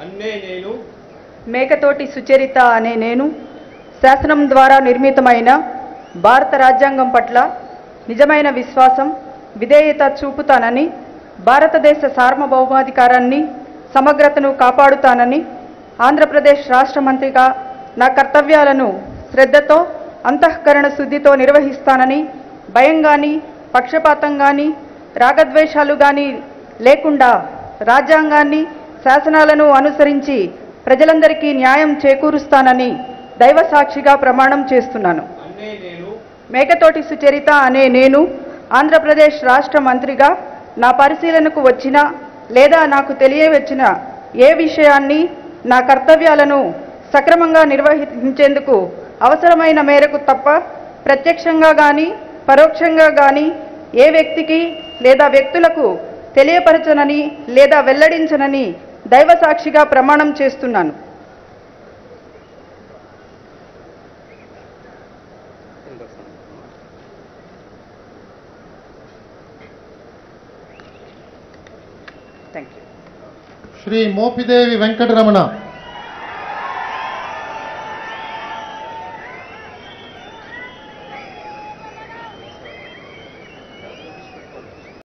అన్నే నేను. మేకతోటి సుచరిత అనే నేను శాసనం ద్వారా నిర్మితమైన భారత రాజ్యాంగం పట్ల నిజమైన విశ్వాసం విధేయత చూపుతానని భారతదేశ సార్వభౌమాధికారాన్ని సమగ్రతను కాపాడుతానని ఆంధ్రప్రదేశ్ రాష్ట్ర మంత్రిగా నా కర్తవ్యాలను శ్రద్ధతో అంతఃకరణ శుద్ధితో నిర్వహిస్తానని భయం కానీ పక్షపాతం కానీ రాగద్వేషాలు కానీ లేకుండా రాజ్యాంగాన్ని శాసనాలను అనుసరించి ప్రజలందరికీ న్యాయం చేకూరుస్తానని దైవ సాక్షిగా ప్రమాణం చేస్తున్నాను. మేకతోటి సుచరిత అనే నేను ఆంధ్రప్రదేశ్ రాష్ట్ర మంత్రిగా నా పరిశీలనకు వచ్చిన లేదా నాకు తెలియవచ్చిన ఏ విషయాన్ని నా కర్తవ్యాలను సక్రమంగా నిర్వహించేందుకు అవసరమైన మేరకు తప్ప ప్రత్యక్షంగా కానీ పరోక్షంగా కానీ ఏ వ్యక్తికి లేదా వ్యక్తులకు తెలియపరచనని లేదా వెల్లడించనని దైవ సాక్షిగా ప్రమాణం చేస్తున్నాను. శ్రీ మోపిదేవి వెంకటరమణ.